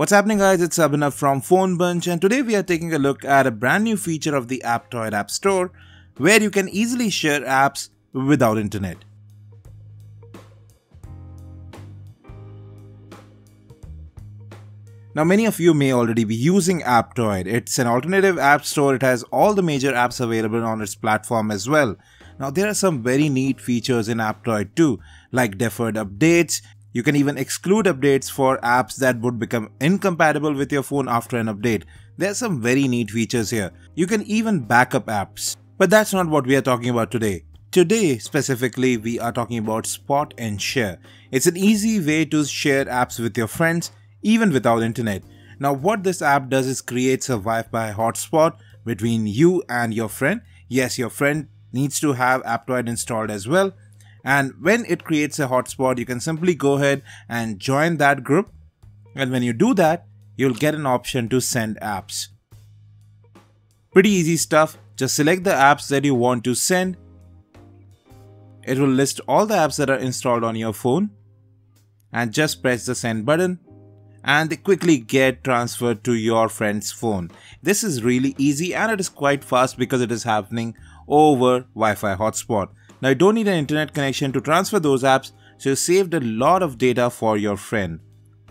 What's happening guys, it's Abhinav from PhoneBunch and today we are taking a look at a brand new feature of the Aptoide App Store where you can easily share apps without internet. Now many of you may already be using Aptoide. It's an alternative app store. It has all the major apps available on its platform as well. Now there are some very neat features in Aptoide too, like deferred updates. You can even exclude updates for apps that would become incompatible with your phone after an update. There are some very neat features here. You can even backup apps. But that's not what we are talking about today. Today, specifically, we are talking about Spot and Share. It's an easy way to share apps with your friends even without internet. Now what this app does is creates a Wi-Fi hotspot between you and your friend. Yes, your friend needs to have Aptoide installed as well. And when it creates a hotspot, you can simply go ahead and join that group. And when you do that, you'll get an option to send apps. Pretty easy stuff. Just select the apps that you want to send. It will list all the apps that are installed on your phone. And just press the send button and they quickly get transferred to your friend's phone. This is really easy and it is quite fast because it is happening over Wi-Fi hotspot. Now you don't need an internet connection to transfer those apps so you saved a lot of data for your friend.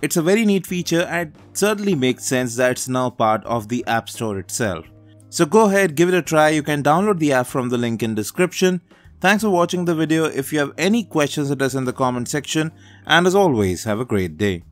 It's a very neat feature and certainly makes sense that it's now part of the App Store itself. So go ahead, give it a try. You can download the app from the link in description. Thanks for watching the video. If you have any questions, let us in the comment section. And as always, have a great day.